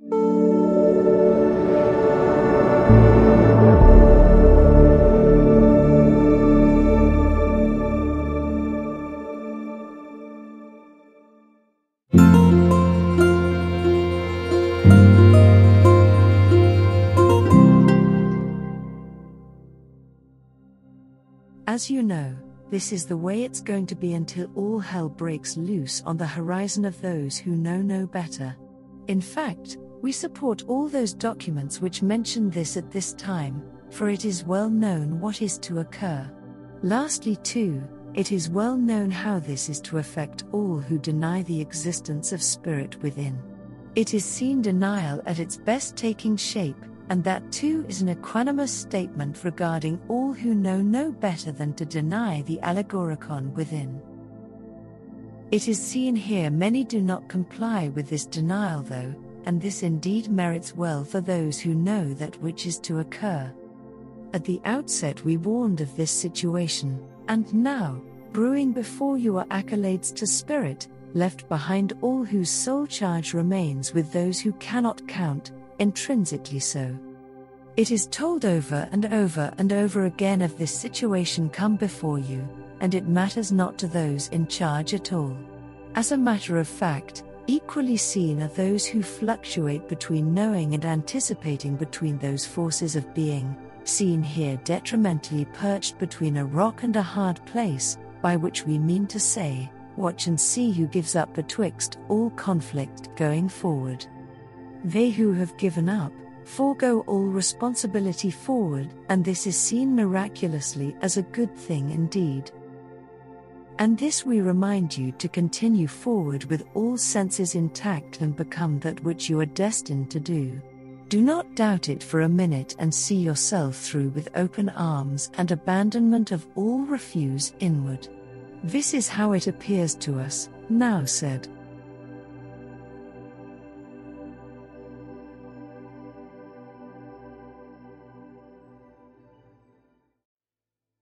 As you know, this is the way it's going to be until all hell breaks loose on the horizon of those who know no better. In fact, we support all those documents which mention this at this time, for it is well known what is to occur. Lastly, too, it is well known how this is to affect all who deny the existence of spirit within. It is seen denial at its best taking shape, and that too is an equanimous statement regarding all who know no better than to deny the allegoricon within. It is seen here many do not comply with this denial, though, and this indeed merits well for those who know that which is to occur. At the outset, we warned of this situation, and now, brewing before you are accolades to spirit, left behind all whose sole charge remains with those who cannot count, intrinsically so. It is told over and over and over again of this situation come before you, and it matters not to those in charge at all. As a matter of fact, equally seen are those who fluctuate between knowing and anticipating between those forces of being, seen here detrimentally perched between a rock and a hard place, by which we mean to say, watch and see who gives up betwixt all conflict going forward. They who have given up, forego all responsibility forward, and this is seen miraculously as a good thing indeed. And this we remind you to continue forward with all senses intact and become that which you are destined to do. Do not doubt it for a minute and see yourself through with open arms and abandonment of all refuse inward. This is how it appears to us, now said.